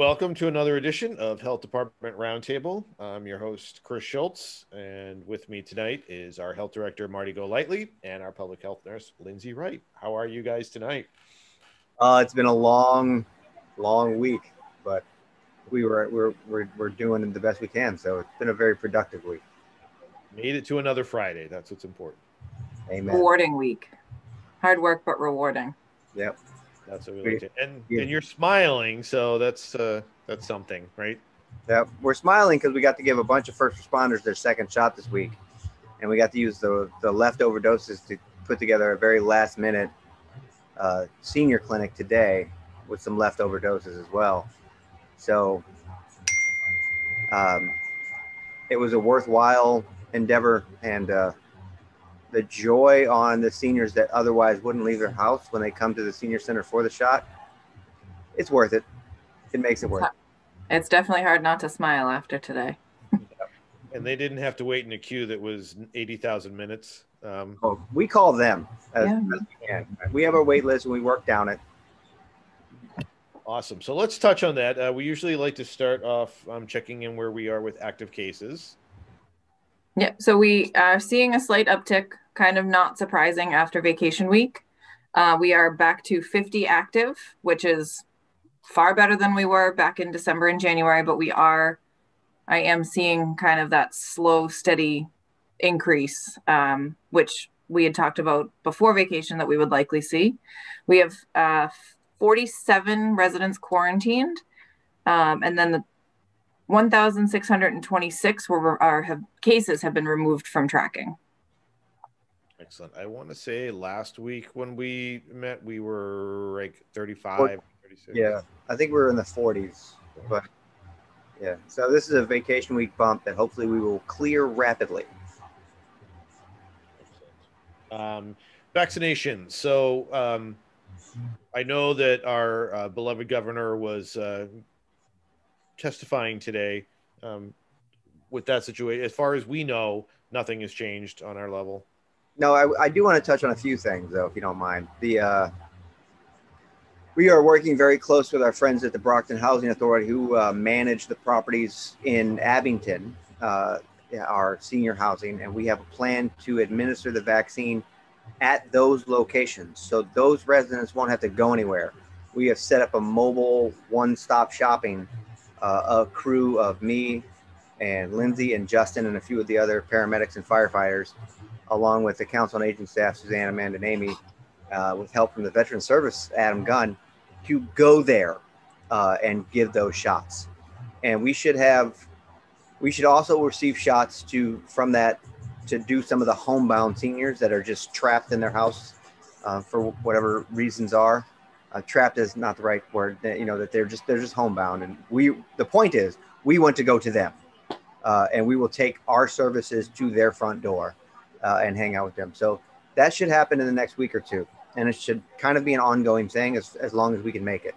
Welcome to another edition of Health Department Roundtable. I'm your host, Chris Schultz, and with me tonight is our Health Director, Marty Golightly, and our Public Health Nurse, Lindsay Wright. How are you guys tonight? Uh, it's been a long, long week, but we were we're, we're, we're doing the best we can. So it's been a very productive week. Made it to another Friday. That's what's important. Amen. Rewarding week. Hard work, but rewarding. Yep. That's what we like to. And yeah. and you're smiling, so that's uh that's something, right? Yeah, we're smiling because we got to give a bunch of first responders their second shot this week, and we got to use the the leftover doses to put together a very last minute uh, senior clinic today with some leftover doses as well. So um, it was a worthwhile endeavor, and uh, the joy on the seniors that otherwise wouldn't leave their house when they come to the senior center for the shot, it's worth it. It makes it worth it. It's definitely hard not to smile after today. and they didn't have to wait in a queue that was 80,000 minutes. Um, oh, we call them as, yeah. as we can. We have our wait list and we work down it. Awesome. So let's touch on that. Uh, we usually like to start off um, checking in where we are with active cases. Yeah, so we are seeing a slight uptick kind of not surprising after vacation week. Uh, we are back to 50 active, which is far better than we were back in December and January, but we are, I am seeing kind of that slow, steady increase, um, which we had talked about before vacation that we would likely see. We have uh, 47 residents quarantined, um, and then the 1,626 were, are, have, cases have been removed from tracking. Excellent. I want to say last week when we met, we were like 35, 36. Yeah, I think we are in the 40s, but yeah. So this is a vacation week bump that hopefully we will clear rapidly. Um, vaccinations. So um, I know that our uh, beloved governor was uh, testifying today um, with that situation. As far as we know, nothing has changed on our level. No, I, I do want to touch on a few things, though, if you don't mind. The uh, we are working very close with our friends at the Brockton Housing Authority, who uh, manage the properties in Abington, uh, our senior housing, and we have a plan to administer the vaccine at those locations, so those residents won't have to go anywhere. We have set up a mobile one-stop shopping, a crew of me and Lindsay and Justin and a few of the other paramedics and firefighters along with the council on aging staff, Suzanne, Amanda, and Amy, uh, with help from the veteran service, Adam Gunn, to go there uh, and give those shots. And we should have, we should also receive shots to from that to do some of the homebound seniors that are just trapped in their house uh, for whatever reasons are. Uh, trapped is not the right word. You know that they're just they're just homebound, and we. The point is, we want to go to them, uh, and we will take our services to their front door uh, and hang out with them. So that should happen in the next week or two. And it should kind of be an ongoing thing as, as long as we can make it.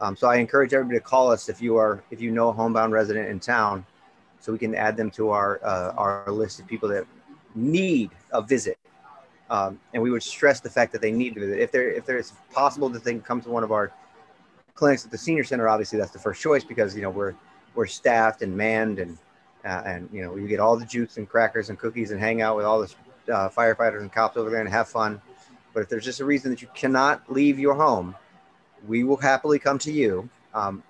Um, so I encourage everybody to call us if you are if you know a homebound resident in town, so we can add them to our uh, our list of people that need a visit. Um, and we would stress the fact that they need to visit. If there if there's possible that they can come to one of our clinics at the senior center, obviously that's the first choice because you know we're we're staffed and manned and uh, and you know you get all the juice and crackers and cookies and hang out with all the uh, firefighters and cops over there and have fun. But if there's just a reason that you cannot leave your home, we will happily come to you. Um,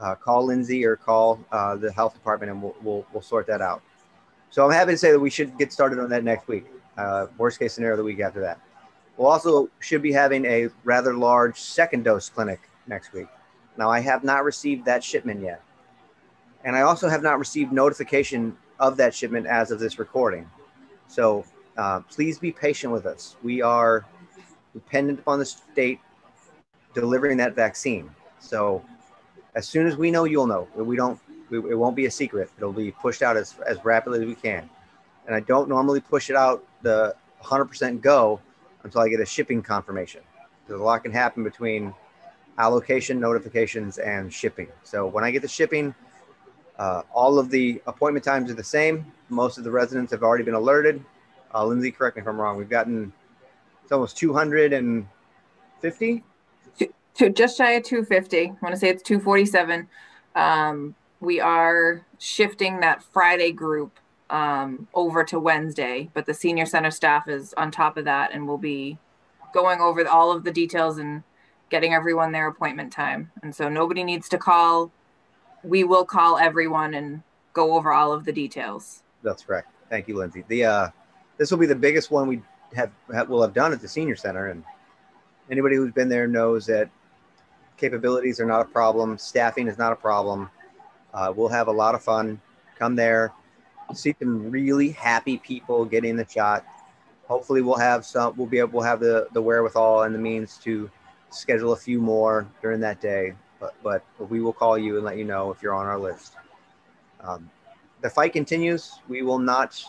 uh, call Lindsay or call uh, the health department, and we'll, we'll, we'll sort that out. So I'm happy to say that we should get started on that next week. Uh, worst case scenario, the week after that. We'll also should be having a rather large second dose clinic next week. Now I have not received that shipment yet. And I also have not received notification of that shipment as of this recording. So uh, please be patient with us. We are dependent upon the state delivering that vaccine. So as soon as we know, you'll know. We don't. it won't be a secret. It'll be pushed out as as rapidly as we can. And I don't normally push it out the 100% go until I get a shipping confirmation. Because a lot can happen between allocation notifications and shipping. So when I get the shipping, uh, all of the appointment times are the same. Most of the residents have already been alerted. Uh, Lindsay, correct me if I'm wrong. We've gotten it's almost 250. to just shy of 250. I want to say it's 247. Um, we are shifting that Friday group um, over to Wednesday, but the senior center staff is on top of that and will be going over all of the details and getting everyone their appointment time. And so nobody needs to call. We will call everyone and go over all of the details. That's correct. Thank you, Lindsay. The uh, this will be the biggest one we have, have will have done at the senior center, and anybody who's been there knows that capabilities are not a problem. Staffing is not a problem. Uh, we'll have a lot of fun. Come there, see some really happy people getting the shot. Hopefully, we'll have some. We'll be able. We'll have the the wherewithal and the means to schedule a few more during that day. But but we will call you and let you know if you're on our list. Um, the fight continues. We will not.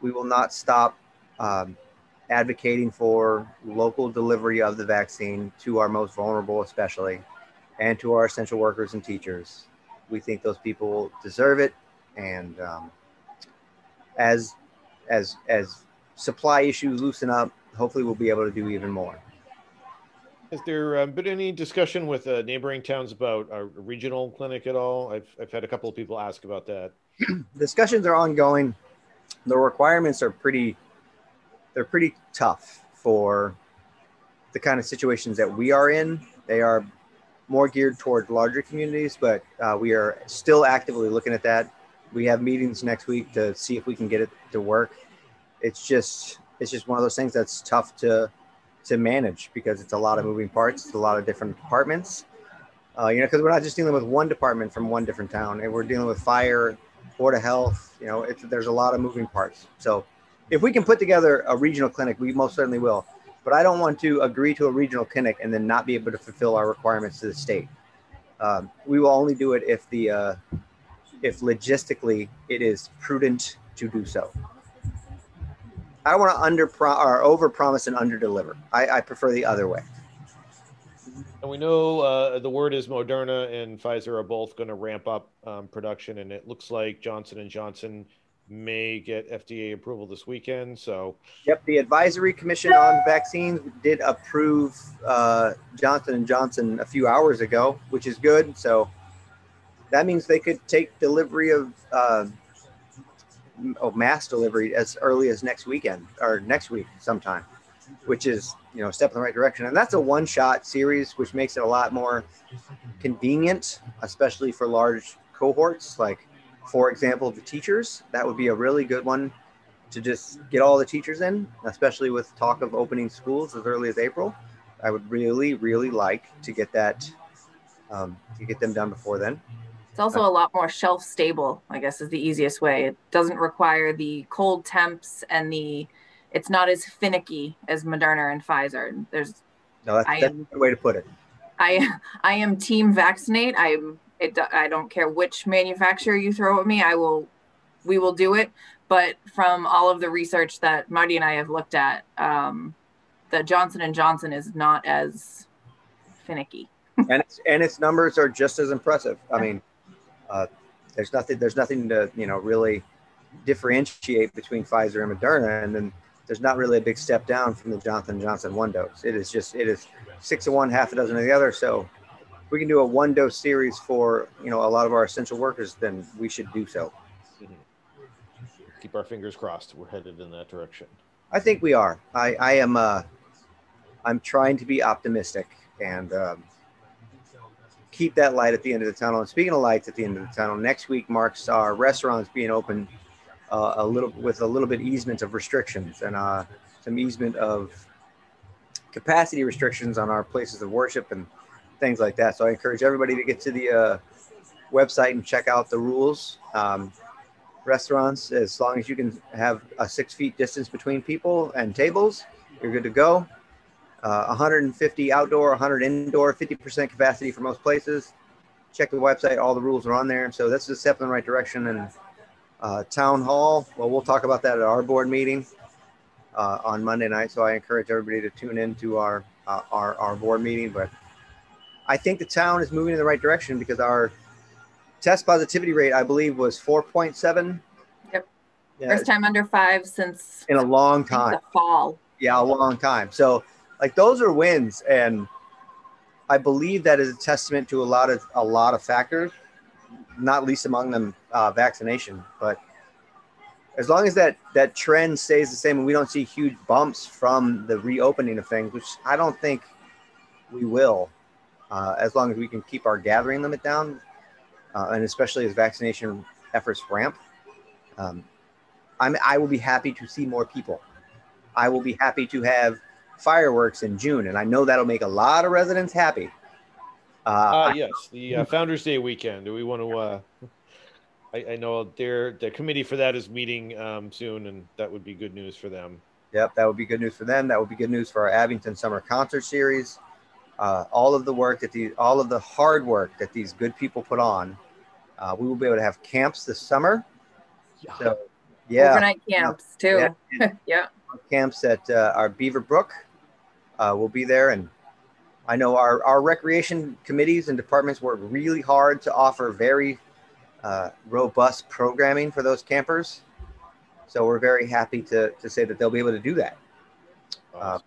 We will not stop um, advocating for local delivery of the vaccine to our most vulnerable, especially, and to our essential workers and teachers. We think those people deserve it, and um, as as as supply issues loosen up, hopefully we'll be able to do even more. Has there um, been any discussion with uh, neighboring towns about a regional clinic at all? I've, I've had a couple of people ask about that. Discussions are ongoing. The requirements are pretty, they're pretty tough for the kind of situations that we are in. They are more geared toward larger communities, but uh, we are still actively looking at that. We have meetings next week to see if we can get it to work. It's just, it's just one of those things that's tough to to manage because it's a lot of moving parts, it's a lot of different departments. Uh, you know, because we're not just dealing with one department from one different town, and we're dealing with fire, board of health. You know, there's a lot of moving parts. So, if we can put together a regional clinic, we most certainly will. But I don't want to agree to a regional clinic and then not be able to fulfill our requirements to the state. Um, we will only do it if the uh, if logistically it is prudent to do so. I don't want to under or over promise and under deliver. I, I, prefer the other way. And we know uh, the word is Moderna and Pfizer are both going to ramp up um, production, and it looks like Johnson and Johnson may get FDA approval this weekend. So, yep, the advisory commission on vaccines did approve uh, Johnson and Johnson a few hours ago, which is good. So that means they could take delivery of. Uh, mass delivery as early as next weekend or next week sometime, which is you know a step in the right direction. And that's a one-shot series, which makes it a lot more convenient, especially for large cohorts. Like, for example, the teachers. That would be a really good one to just get all the teachers in, especially with talk of opening schools as early as April. I would really, really like to get that um, to get them done before then. It's also a lot more shelf stable, I guess is the easiest way. It doesn't require the cold temps and the it's not as finicky as Moderna and Pfizer. There's no, that's, that's am, way to put it. I I am team vaccinate. I'm it I don't care which manufacturer you throw at me. I will we will do it. But from all of the research that Marty and I have looked at, um, the Johnson and Johnson is not as finicky. and its, and its numbers are just as impressive. I mean, uh, there's nothing there's nothing to you know really differentiate between Pfizer and Moderna, and then there's not really a big step down from the Johnson Johnson one dose. It is just it is six of one, half a dozen of the other. So we can do a one dose series for you know a lot of our essential workers, then we should do so. Mm-hmm. Keep our fingers crossed. We're headed in that direction. I think we are. I I am uh, I'm trying to be optimistic and. Um, keep that light at the end of the tunnel. And speaking of lights at the end of the tunnel, next week marks our restaurants being open uh, a little with a little bit easement of restrictions and uh, some easement of capacity restrictions on our places of worship and things like that. So I encourage everybody to get to the uh, website and check out the rules. Um, restaurants, as long as you can have a six feet distance between people and tables, you're good to go uh, 150 outdoor, 100 indoor, 50% capacity for most places. Check the website; all the rules are on there. So that's a step in the right direction. And uh, town hall, well, we'll talk about that at our board meeting uh, on Monday night. So I encourage everybody to tune in to our uh, our our board meeting. But I think the town is moving in the right direction because our test positivity rate, I believe, was 4.7. Yep. Yeah. First time under five since in a long time. The fall. Yeah, a long time. So like those are wins and I believe that is a testament to a lot of a lot of factors, not least among them uh, vaccination. But as long as that that trend stays the same and we don't see huge bumps from the reopening of things, which I don't think we will, uh, as long as we can keep our gathering limit down, uh, and especially as vaccination efforts ramp, um, I'm, I will be happy to see more people. I will be happy to have fireworks in June, and I know that'll make a lot of residents happy. Uh, uh yes, the uh, Founders Day weekend. Do we want to? Uh, I, I, know their the committee for that is meeting um, soon, and that would be good news for them. Yep, that would be good news for them. That would be good news for our Abington Summer Concert Series. Uh, all of the work that the all of the hard work that these good people put on. Uh, we will be able to have camps this summer. Yeah. So, yeah, overnight camps too. Yeah, yeah. camps at uh, our Beaver Brook uh, will be there. And I know our, our recreation committees and departments work really hard to offer very uh, robust programming for those campers. So we're very happy to, to say that they'll be able to do that. Uh,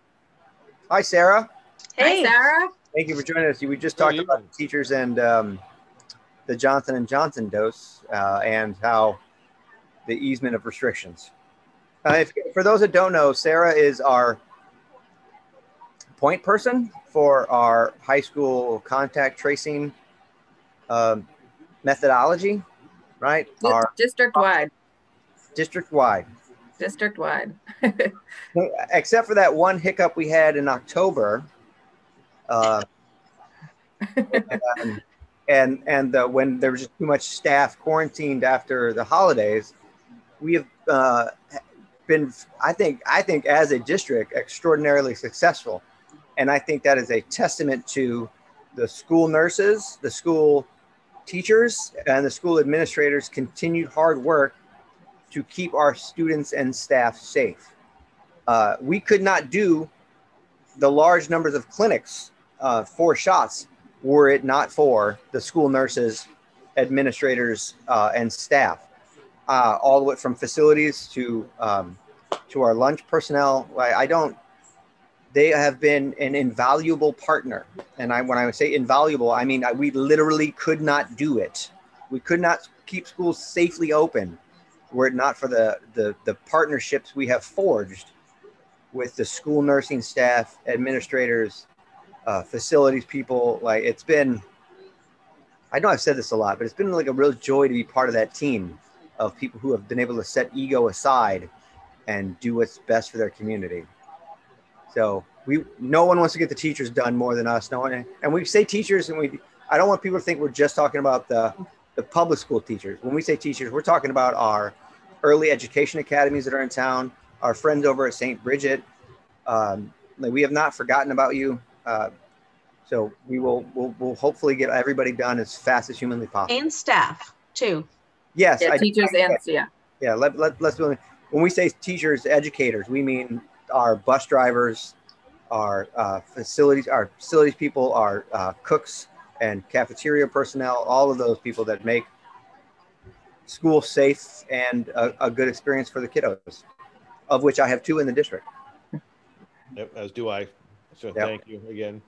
hi, Sarah. Hey, hi, Sarah. Thank you for joining us. We just talked about teachers and um, the Johnson and Johnson dose uh, and how the easement of restrictions. Uh, if, for those that don't know, Sarah is our point person for our high school contact tracing um, methodology, right? Our district wide. District wide. District wide. Except for that one hiccup we had in October. Uh, and and, and uh, when there was just too much staff quarantined after the holidays, we have uh, been, I think, I think as a district, extraordinarily successful and I think that is a testament to the school nurses, the school teachers, and the school administrators' continued hard work to keep our students and staff safe. Uh, we could not do the large numbers of clinics uh, for shots were it not for the school nurses, administrators, uh, and staff, uh, all the way from facilities to um, to our lunch personnel. I, I don't they have been an invaluable partner. And I, when I say invaluable, I mean I, we literally could not do it. We could not keep schools safely open were it not for the, the, the partnerships we have forged with the school nursing staff, administrators, uh, facilities people. Like it's been, I know I've said this a lot, but it's been like a real joy to be part of that team of people who have been able to set ego aside and do what's best for their community. So we no one wants to get the teachers done more than us. No one, and we say teachers, and we I don't want people to think we're just talking about the the public school teachers. When we say teachers, we're talking about our early education academies that are in town, our friends over at St. Bridget. Um, we have not forgotten about you. Uh, so we will we'll, we'll hopefully get everybody done as fast as humanly possible. And staff too. Yes, yeah, teachers I, and yeah. Yeah, let, let, let's. When we say teachers, educators, we mean our bus drivers, our uh, facilities, our facilities people, our uh, cooks and cafeteria personnel, all of those people that make school safe and a, a good experience for the kiddos, of which I have two in the district. Yep, as do I. So yep. thank you again.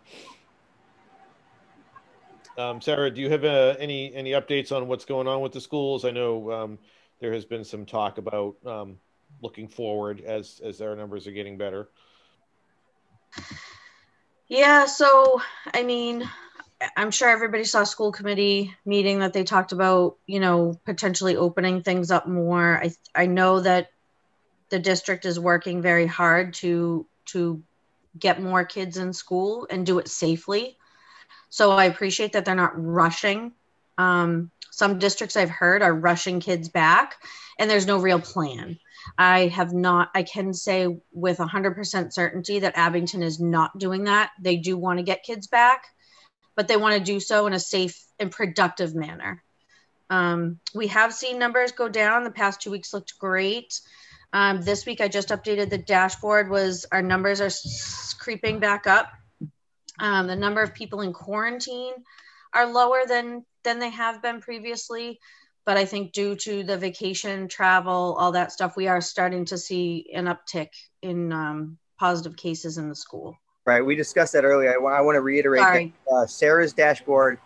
Um, Sarah, do you have uh, any any updates on what's going on with the schools? I know um, there has been some talk about um, looking forward as as our numbers are getting better? Yeah, so I mean, I'm sure everybody saw school committee meeting that they talked about, you know, potentially opening things up more. I I know that the district is working very hard to to get more kids in school and do it safely. So I appreciate that they're not rushing. Um, some districts I've heard are rushing kids back, and there's no real plan. I have not, I can say with 100% certainty that Abington is not doing that. They do want to get kids back, but they want to do so in a safe and productive manner. Um, we have seen numbers go down. The past two weeks looked great. Um, this week, I just updated the dashboard. Was our numbers are creeping back up. Um, the number of people in quarantine are lower than than they have been previously but I think due to the vacation, travel, all that stuff, we are starting to see an uptick in um, positive cases in the school. Right. We discussed that earlier. I, want to reiterate Sorry. that uh, Sarah's dashboard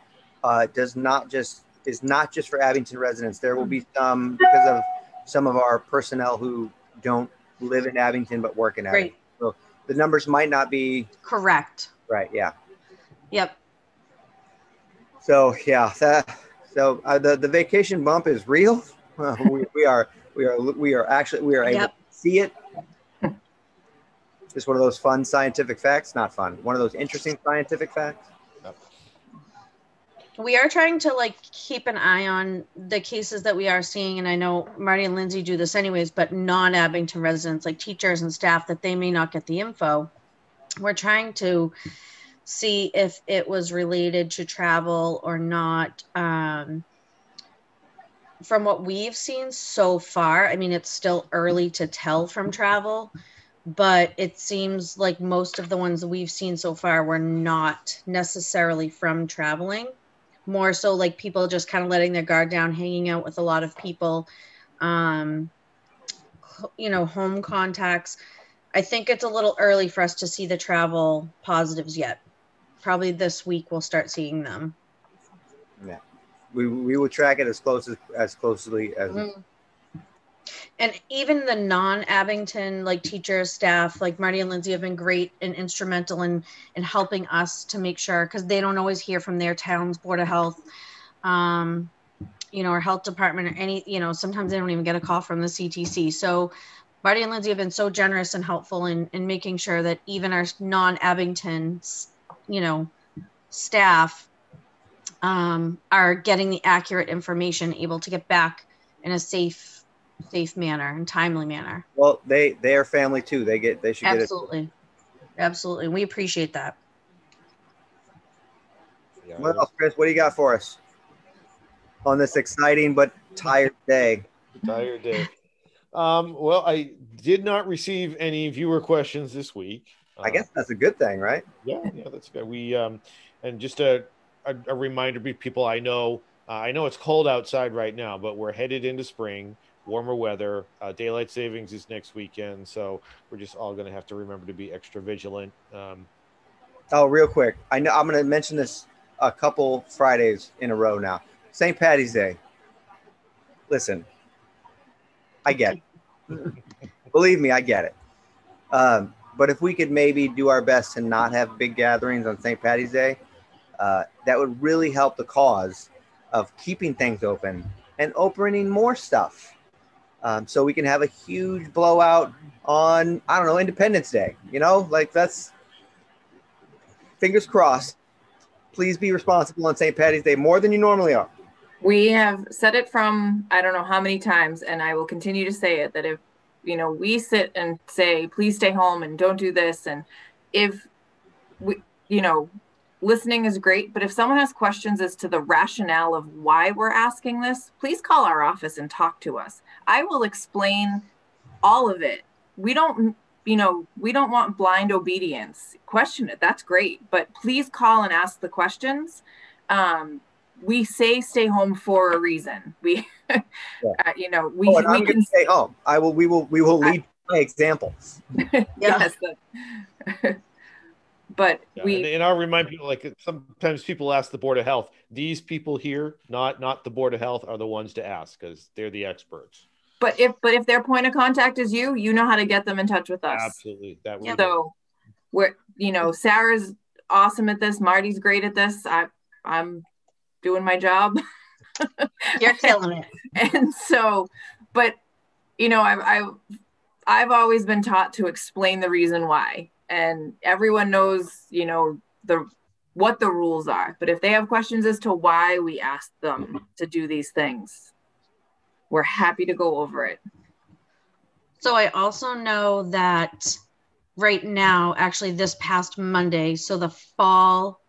uh, does not just is not just for Abington residents. There will be some because of some of our personnel who don't live in Abington but work in Abington. Great. The numbers might not be Correct. right. Yeah. Yep. So yeah, that so uh, the the vacation bump is real. Uh, we, we are we are we are actually we are able Yep. to see it. Just one of those fun scientific facts. Not fun. One of those interesting scientific facts. we are trying to like keep an eye on the cases that we are seeing and i know marty and lindsay do this anyways but non-abington residents like teachers and staff that they may not get the info we're trying to see if it was related to travel or not um, from what we've seen so far i mean it's still early to tell from travel but it seems like most of the ones we've seen so far were not necessarily from traveling. More so like people just kind of letting their guard down hanging out with a lot of people um you know home contacts. I think it's a little early for us to see the travel positives yet probably this week we'll start seeing them. Yeah, We, we will track it as close as, as closely as Mhm. and even the non-abington like teachers staff like marty and lindsay have been great and instrumental in in helping us to make sure because they don't always hear from their town's board of health um you know or health department or any you know sometimes they don't even get a call from the ctc so marty and lindsay have been so generous and helpful in in making sure that even our non-abington you know staff um, are getting the accurate information able to get back in a safe safe manner and timely manner well. They they are family too. They get they should get it. absolutely absolutely we appreciate that What else, Chris? What do you got for us on this exciting but tired day? Tired day. Um, well, I did not receive any viewer questions this week. I guess that's a good thing, right? Yeah, yeah, that's good. We um, and just a a, a reminder, be people I know. Uh, I know it's cold outside right now, but we're headed into spring, warmer weather. Uh, daylight savings is next weekend, so we're just all going to have to remember to be extra vigilant. Um, Oh, real quick. I know I'm going to mention this a couple Fridays in a row now. St. Patty's Day. Listen, I get it. Believe me, I get it. Um, but if we could maybe do our best to not have big gatherings on St. Patty's Day, uh, that would really help the cause of keeping things open and opening more stuff. Um, so we can have a huge blowout on, I don't know, Independence Day. You know, like that's fingers crossed. Please be responsible on St. Patty's Day more than you normally are. We have said it from I don't know how many times, and I will continue to say it that if you know we sit and say, please stay home and don't do this, and if we, you know, listening is great, but if someone has questions as to the rationale of why we're asking this, please call our office and talk to us. I will explain all of it. We don't, you know, we don't want blind obedience. Question it. That's great, but please call and ask the questions. Um, we say stay home for a reason. We, uh, you know, we, Oh, we I'm can going to stay home. I will. We will. We will lead by example. yes. that- but yeah, we and, and I'll remind people like sometimes people ask the board of health. These people here, not not the board of health, are the ones to ask because they're the experts. but if but if their point of contact is you, you know how to get them in touch with us. Absolutely, that would So we're you know, Sarah's awesome at this, Marty's great at this. I I'm doing my job. you're killing it. And so but you know I've, I've i've always been taught to explain the reason why. And everyone knows you know the what the rules are. But if they have questions as to why we ask them to do these things we're happy to go over it. So I also know that right now, actually this past Monday, so the fall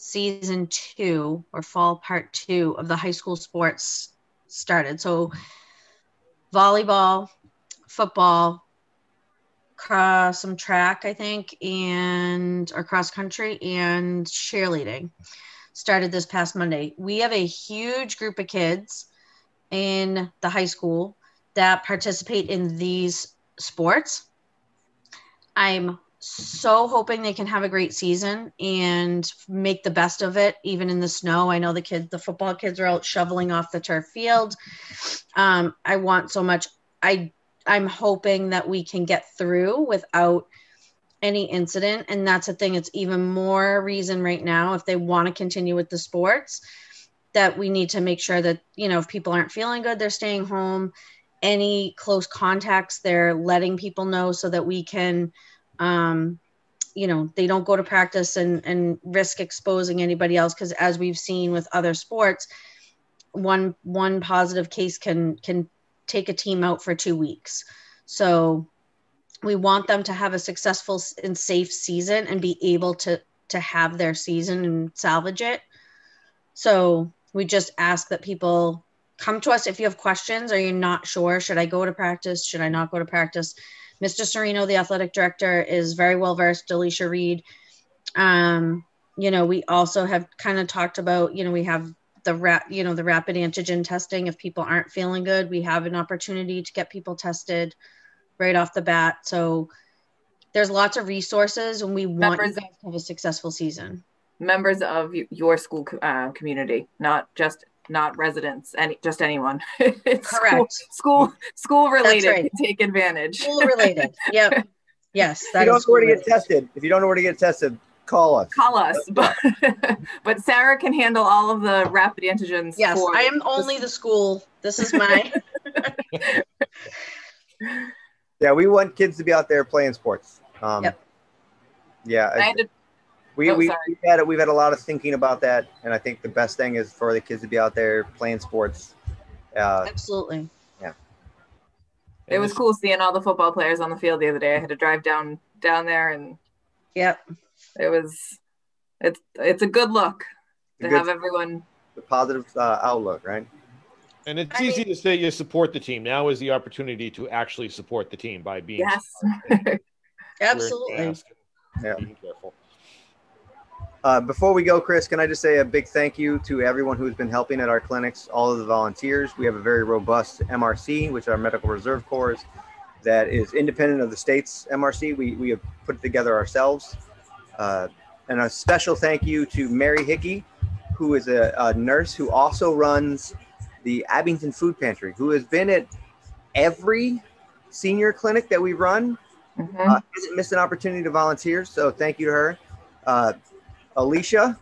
season two or fall part two of the high school sports started. So volleyball, football, cross some track, I think, and or cross country and cheerleading started this past Monday. We have a huge group of kids in the high school that participate in these sports. I'm so hoping they can have a great season and make the best of it, even in the snow. I know the kids, the football kids are out shoveling off the turf field. Um, I want so much. I I'm hoping that we can get through without any incident. And that's the thing. It's even more reason right now if they want to continue with the sports that we need to make sure that, you know, if people aren't feeling good, they're staying home. Any close contacts, they're letting people know so that we can um, you know they don't go to practice and and risk exposing anybody else. Because as we've seen with other sports one one positive case can can take a team out for two weeks. So we want them to have a successful and safe season and be able to to have their season and salvage it. So we just ask that people come to us if you have questions. Or you're not sure? Should i go to practice? Should i not go to practice Mr. Serino, the athletic director, is very well versed. Alicia Reed. Um, you know, we also have kind of talked about, you know, we have the rap, you know, the rapid antigen testing. If people aren't feeling good, we have an opportunity to get people tested right off the bat. So there's lots of resources, and we want Members, to have a successful season. Members of your school uh, community, not just not residents, any just anyone. Correct. School school, school related right. take advantage. School related. Yep. Yes. That if you don't know where to get tested. If you don't know where to get tested, call us. Call us. But but Sarah can handle all of the rapid antigens. Yes, I am only the school. This is my. yeah, we want kids to be out there playing sports. Um, yep. Yeah. I had to we, oh, we, have had we've had a lot of thinking about that, and I think the best thing is for the kids to be out there playing sports. Uh, Absolutely. Yeah. It was cool seeing all the football players on the field the other day. I had to drive down down there, and yep, it was it's it's a good look to good, have everyone. The positive uh, outlook, right? And it's I easy mean, to say you support the team. Now is the opportunity to actually support the team by being yes, absolutely. Yeah. Being careful. Uh, before we go, Chris, can I just say a big thank you to everyone who's been helping at our clinics, all of the volunteers. We have a very robust MRC, which are Medical Reserve Corps, that is independent of the state's MRC. We, we have put it together ourselves. Uh, and a special thank you to Mary Hickey, who is a, a, nurse who also runs the Abington Food Pantry, who has been at every senior clinic that we run. Mm-hmm. Uh, hasn't missed an opportunity to volunteer. So thank you to her. Uh, Alicia.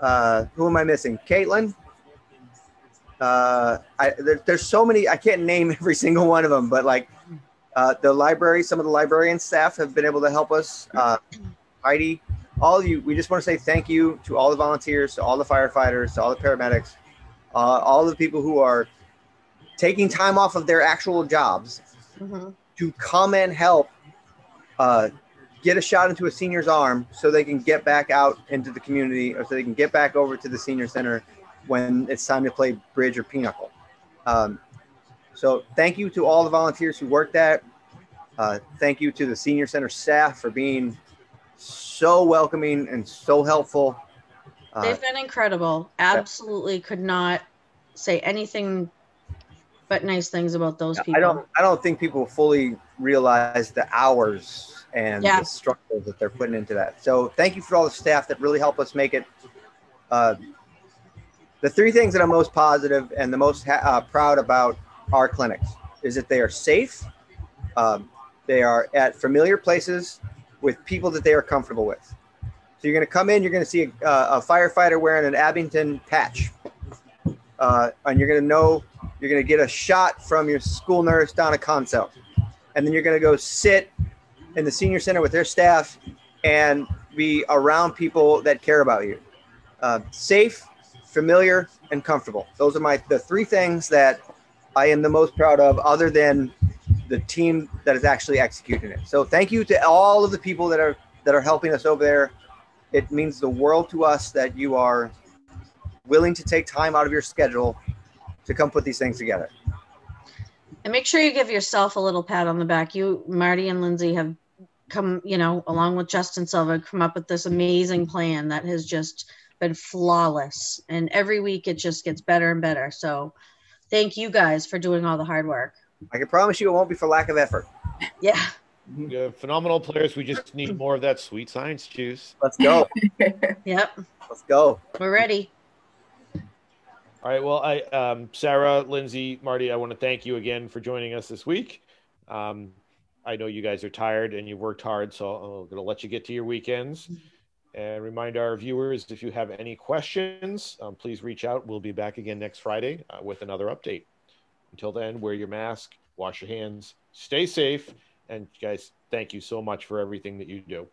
Uh, who am I missing? Caitlin. Uh, I, there, there's so many. I can't name every single one of them, but like uh, the library, some of the librarian staff have been able to help us. Uh, Heidi, all of you. We just want to say thank you to all the volunteers, to all the firefighters, to all the paramedics, uh, all the people who are taking time off of their actual jobs mm-hmm. to come and help uh, get a shot into a senior's arm so they can get back out into the community or so they can get back over to the senior center when it's time to play bridge or pinochle. Um, so thank you to all the volunteers who worked that. Uh, thank you to the senior center staff for being so welcoming and so helpful. Uh, They've been incredible. Absolutely could not say anything but nice things about those people. I don't I don't think people fully realize the hours and yeah. the struggles that they're putting into that. So thank you for all the staff that really help us make it. Uh, the three things that I'm most positive and the most ha- uh, proud about our clinics is that they are safe, um, they are at familiar places with people that they are comfortable with. So you're going to come in, you're going to see a, uh, a, firefighter wearing an Abington patch, uh, and you're going to know you're going to get a shot from your school nurse, Donna Consell, and then you're going to go sit in the senior center with their staff and be around people that care about you. Uh, safe, familiar, and comfortable. Those are my the three things that I am the most proud of, other than the team that is actually executing it. So thank you to all of the people that are that are helping us over there. It means the world to us that you are willing to take time out of your schedule to come put these things together. And make sure you give yourself a little pat on the back. You, Marty, and Lindsay have come, you know, along with Justin Silva, come up with this amazing plan that has just been flawless. And every week it just gets better and better. So thank you guys for doing all the hard work. I can promise you it won't be for lack of effort. Yeah. We have phenomenal players. We just need more of that sweet science juice. Let's go. Yep, Let's go. we're ready. All right. Well, I, um, Sarah, Lindsay, Marty, I want to thank you again for joining us this week. Um, I know you guys are tired and you've worked hard, so I'm going to let you get to your weekends. And remind our viewers if you have any questions, um, please reach out. We'll be back again next Friday uh, with another update. Until then, wear your mask, wash your hands, stay safe, and guys, thank you so much for everything that you do.